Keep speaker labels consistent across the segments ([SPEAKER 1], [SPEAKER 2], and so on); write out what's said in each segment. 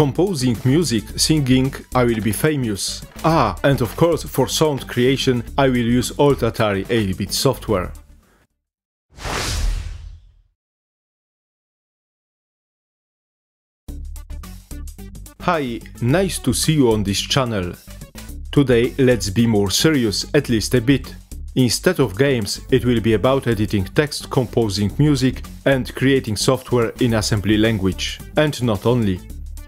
[SPEAKER 1] composing music, singing, I will be famous. Ah, and of course for sound creation I will use old Atari 8-bit software. Hi, nice to see you on this channel. Today let's be more serious, at least a bit. Instead of games, it will be about editing text, composing music and creating software in assembly language. And not only.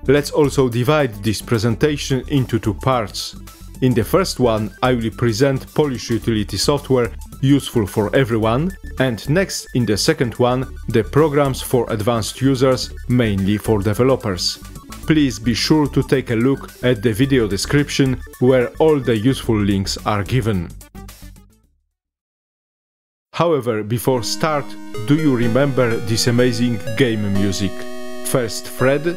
[SPEAKER 1] Let's also divide this presentation into two parts. In the first one, I will present Polish utility software useful for everyone, and next, in the second one, the programs for advanced users, mainly for developers. Please be sure to take a look at the video description where all the useful links are given. However, before start, do you remember this amazing game music? First Fred,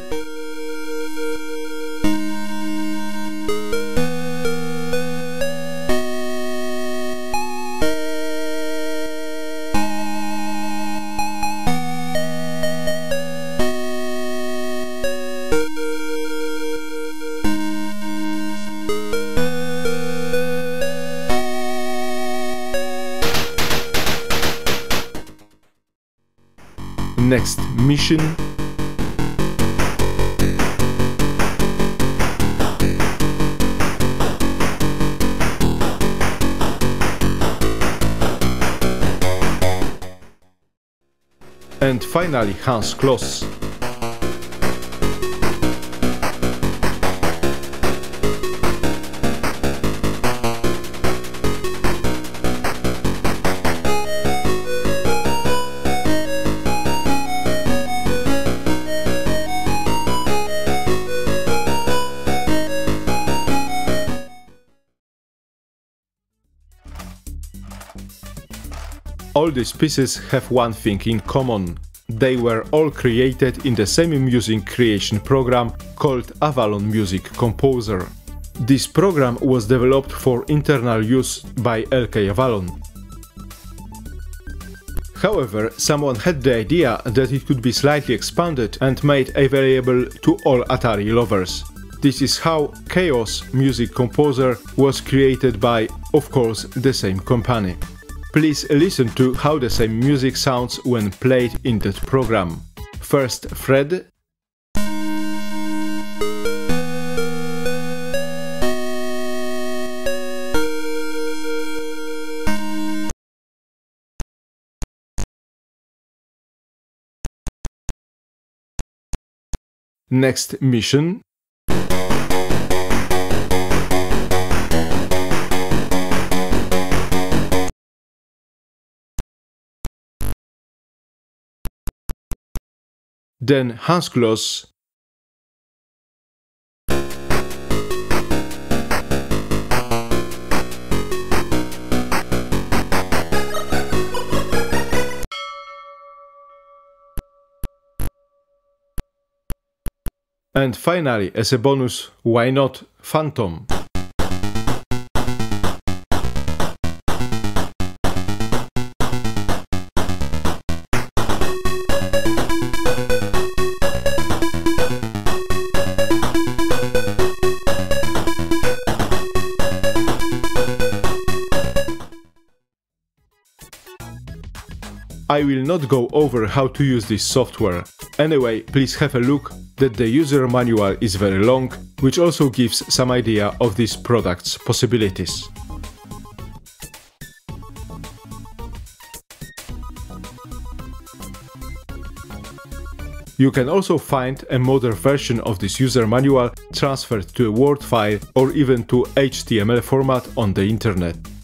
[SPEAKER 1] Next mission And finally Hans Kloss. All these pieces have one thing in common. They were all created in the same music creation program called Avalon Music Composer. This program was developed for internal use by LK Avalon. However, someone had the idea that it could be slightly expanded and made available to all Atari lovers. This is how Chaos Music Composer was created by, of course, the same company. Please listen to how the same music sounds when played in that program. First Fred. Next mission Then Hans Kloss And finally, as a bonus, why not Phantom? I will not go over how to use this software. Anyway, please have a look that the user manual is very long, which also gives some idea of this product's possibilities. You can also find a modern version of this user manual transferred to a Word file or even to HTML format on the internet.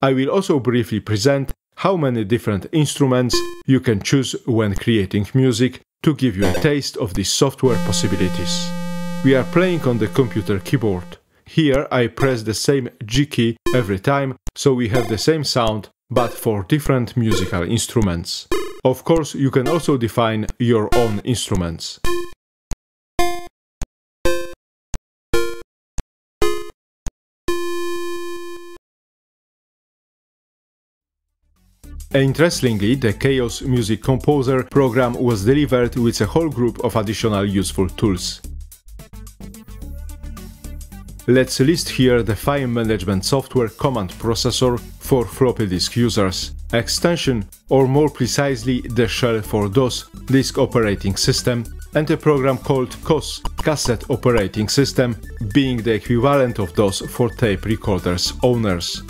[SPEAKER 1] I will also briefly present how many different instruments you can choose when creating music to give you a taste of the software possibilities. We are playing on the computer keyboard. Here I press the same G key every time, so we have the same sound, but for different musical instruments. Of course, you can also define your own instruments. Interestingly, the Chaos Music Composer program was delivered with a whole group of additional useful tools. Let's list here the file management software command processor for floppy disk users, extension or more precisely the shell for DOS disk operating system and a program called COS cassette operating system being the equivalent of DOS for tape recorders owners.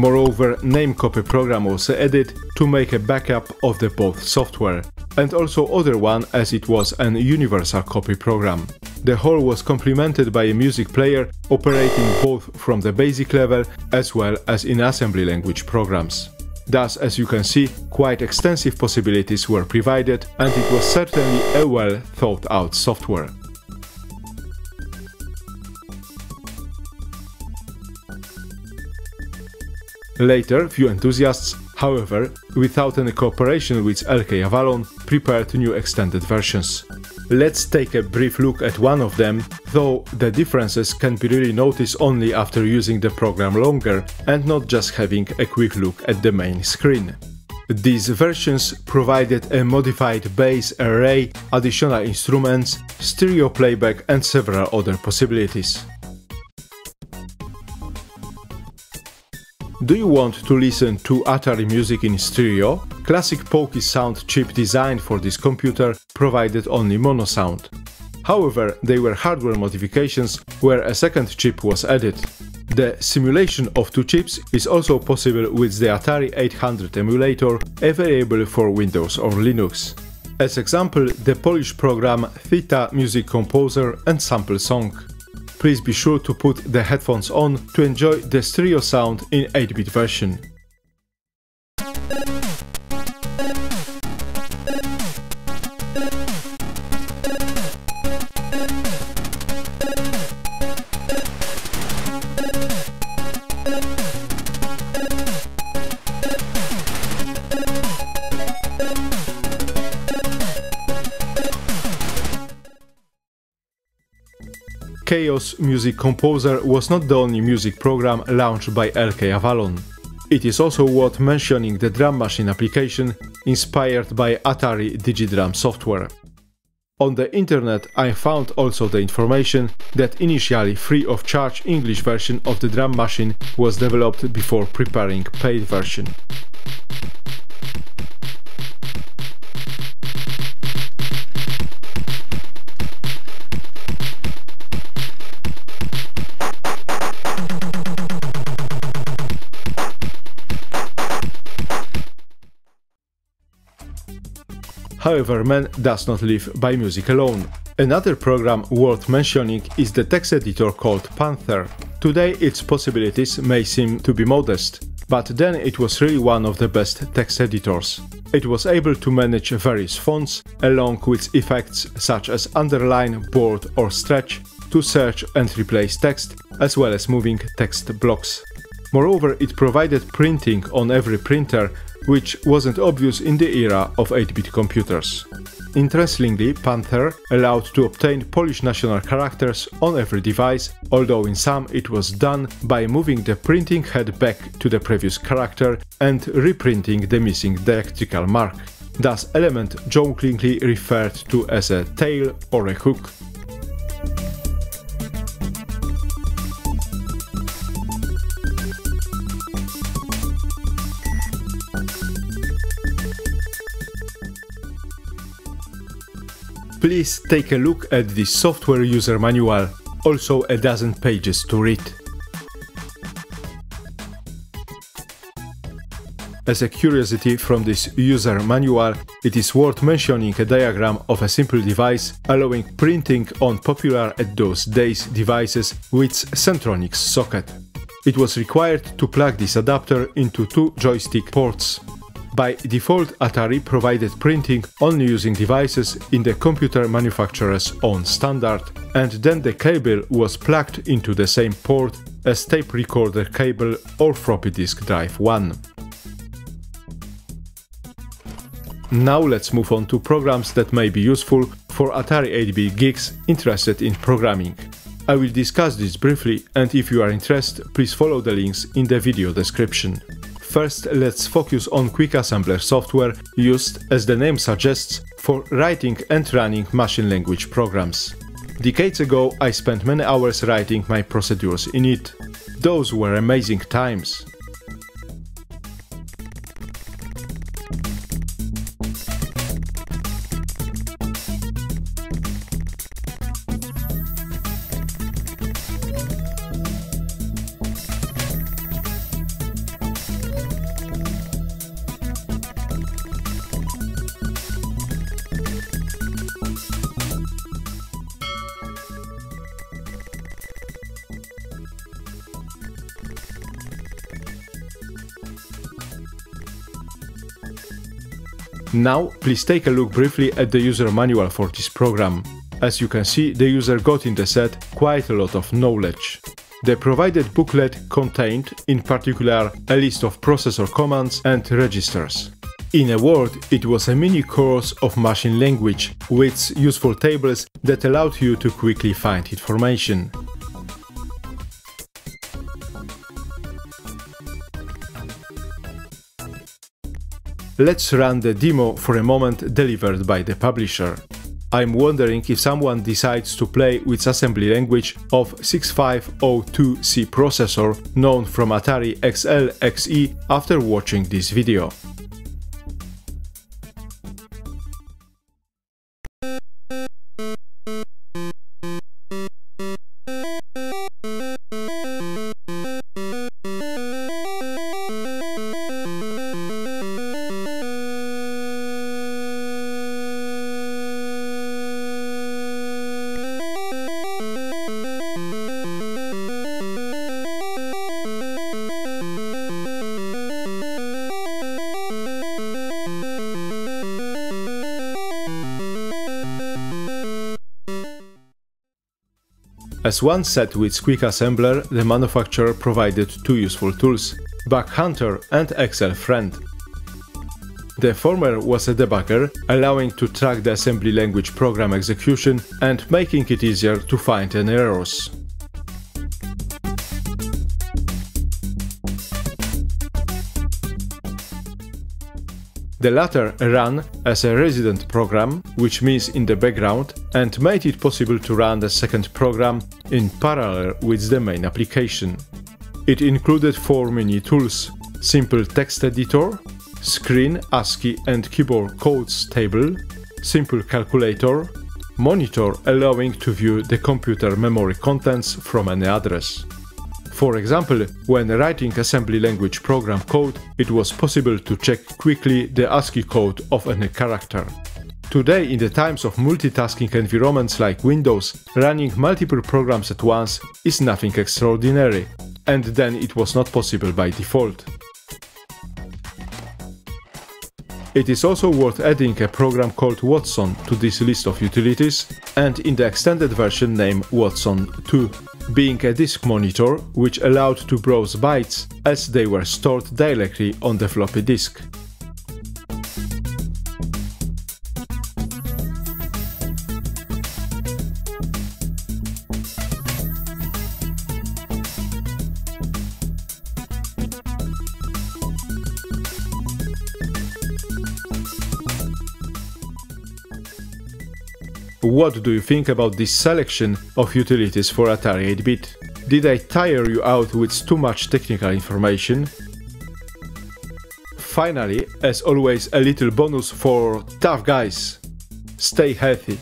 [SPEAKER 1] Moreover, name copy program was added to make a backup of the both software, and also other one as it was an universal copy program. The whole was complemented by a music player operating both from the basic level as well as in assembly language programs. Thus, as you can see, quite extensive possibilities were provided and it was certainly a well thought out software. Later, few enthusiasts, however, without any cooperation with LK Avalon, prepared new extended versions. Let's take a brief look at one of them, though the differences can be really noticed only after using the program longer and not just having a quick look at the main screen. These versions provided a modified bass array, additional instruments, stereo playback and several other possibilities. Do you want to listen to Atari music in stereo? Classic Pokey sound chip designed for this computer provided only mono sound. However, they were hardware modifications where a second chip was added. The simulation of two chips is also possible with the Atari 800 emulator available for Windows or Linux. As example, the Polish program Theta Music Composer and Sample Song please be sure to put the headphones on to enjoy the stereo sound in 8-bit version. Chaos Music Composer was not the only music program launched by LK Avalon. It is also worth mentioning the drum machine application inspired by Atari Digidrum software. On the internet I found also the information that initially free of charge English version of the drum machine was developed before preparing paid version. However, man does not live by music alone. Another program worth mentioning is the text editor called Panther. Today its possibilities may seem to be modest, but then it was really one of the best text editors. It was able to manage various fonts, along with effects such as underline, bold or stretch, to search and replace text, as well as moving text blocks. Moreover, it provided printing on every printer which wasn't obvious in the era of 8-bit computers. Interestingly, Panther allowed to obtain Polish national characters on every device, although in some it was done by moving the printing head back to the previous character and reprinting the missing diacritical mark. Thus element jokingly referred to as a tail or a hook. Please take a look at the software user manual, also a dozen pages to read. As a curiosity from this user manual, it is worth mentioning a diagram of a simple device allowing printing on popular at those days devices with Centronics socket. It was required to plug this adapter into two joystick ports. By default, Atari provided printing only using devices in the computer manufacturer's own standard, and then the cable was plugged into the same port as tape recorder cable or floppy disk drive 1. Now let's move on to programs that may be useful for Atari 8-bit geeks interested in programming. I will discuss this briefly and if you are interested, please follow the links in the video description. First, let's focus on Quick Assembler software used, as the name suggests, for writing and running machine language programs. Decades ago, I spent many hours writing my procedures in it. Those were amazing times. Now, please take a look briefly at the user manual for this program. As you can see, the user got in the set quite a lot of knowledge. The provided booklet contained, in particular, a list of processor commands and registers. In a word, it was a mini course of machine language with useful tables that allowed you to quickly find information. Let's run the demo for a moment delivered by the publisher. I'm wondering if someone decides to play with assembly language of 6502C processor known from Atari XL XE after watching this video. As one set with Quick Assembler, the manufacturer provided two useful tools, Bug Hunter and XL Friend. The former was a debugger, allowing to track the assembly language program execution and making it easier to find any errors. The latter ran as a resident program, which means in the background, and made it possible to run the second program in parallel with the main application. It included four mini tools Simple Text Editor, Screen, ASCII and Keyboard Codes Table, Simple Calculator, Monitor allowing to view the computer memory contents from any address. For example, when writing assembly language program code, it was possible to check quickly the ASCII code of any character. Today, in the times of multitasking environments like Windows, running multiple programs at once is nothing extraordinary, and then it was not possible by default. It is also worth adding a program called Watson to this list of utilities, and in the extended version name Watson 2 being a disk monitor which allowed to browse bytes as they were stored directly on the floppy disk. What do you think about this selection of utilities for Atari 8-bit? Did I tire you out with too much technical information? Finally, as always, a little bonus for tough guys. Stay healthy.